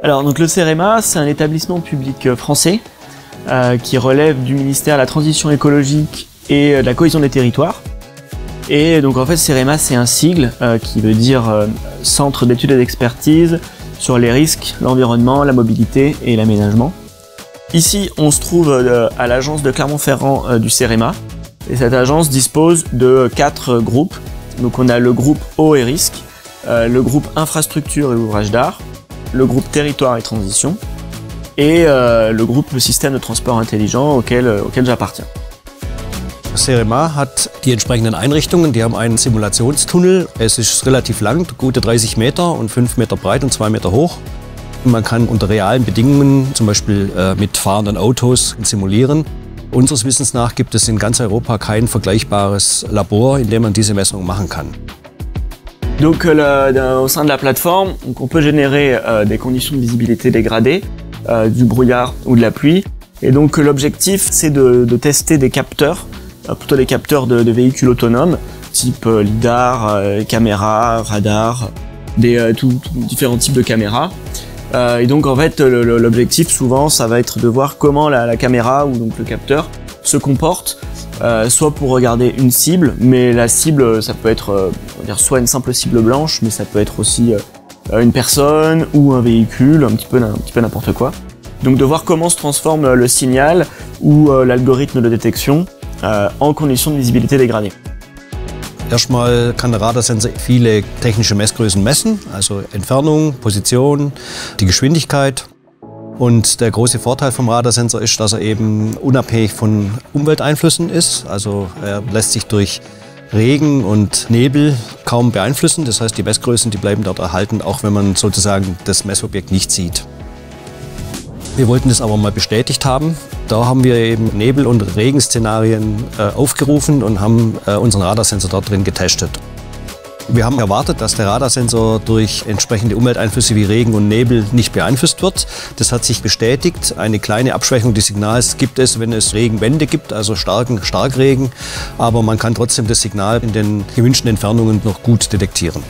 Alors, donc le CEREMA, c'est un établissement public euh, français euh, qui relève du ministère de la Transition écologique et euh, de la cohésion des territoires. Et donc en fait, CEREMA, c'est un sigle euh, qui veut dire euh, Centre d'études et d'expertise sur les risques, l'environnement, la mobilité et l'aménagement. Ici, on se trouve euh, à l'agence de Clermont-Ferrand du CEREMA. Et cette agence dispose de quatre groupes. Donc on a le groupe eau et risque, le groupe infrastructure et ouvrages d'art, le groupe territoire et transition et euh, le groupe système de transport intelligent auquel, euh, auquel j'appartiens. CEREMA hat die entsprechenden Einrichtungen. Die haben einen Simulationstunnel. Es ist relativ lang, gute 30 Meter und 5 Meter breit und 2 Meter hoch. Man kann unter realen Bedingungen, zum Beispiel äh, mit fahrenden Autos, simulieren. Unseres Wissens nach gibt es in ganz Europa kein vergleichbares Labor, in dem man diese Messung machen kann. Donc euh, au sein de la plateforme, on peut générer euh, des conditions de visibilité dégradées, euh, du brouillard ou de la pluie. Et donc l'objectif c'est de, tester des capteurs, plutôt des capteurs de, véhicules autonomes, type lidar, caméra, radar, des différents types de caméras. Et donc en fait l'objectif souvent ça va être de voir comment la, caméra ou donc le capteur se comporte soit pour regarder une cible, mais la cible, ça peut être on va dire soit une simple cible blanche, mais ça peut être aussi euh, une personne ou un véhicule, un petit peu, un petit peu n'importe quoi. Donc de voir comment se transforme euh, le signal ou euh, l'algorithme de détection en conditions de visibilité dégradée. Erstmal kann der Radarsensor viele technische Messgrößen messen, also Entfernung, Position, die Geschwindigkeit. Und der große Vorteil vom Radarsensor ist, dass er eben unabhängig von Umwelteinflüssen ist. Also er lässt sich durch Regen und Nebel kaum beeinflussen. Das heißt, die Messgrößen, die bleiben dort erhalten, auch wenn man sozusagen das Messobjekt nicht sieht. Wir wollten das aber mal bestätigt haben. Da haben wir eben Nebel- und Regenszenarien äh, aufgerufen und haben äh, unseren Radarsensor dort drin getestet. Wir haben erwartet, dass der Radarsensor durch entsprechende Umwelteinflüsse wie Regen und Nebel nicht beeinflusst wird. Das hat sich bestätigt. Eine kleine Abschwächung des Signals gibt es, wenn es Regenwände gibt, also starken Starkregen. Aber man kann trotzdem das Signal in den gewünschten Entfernungen noch gut detektieren.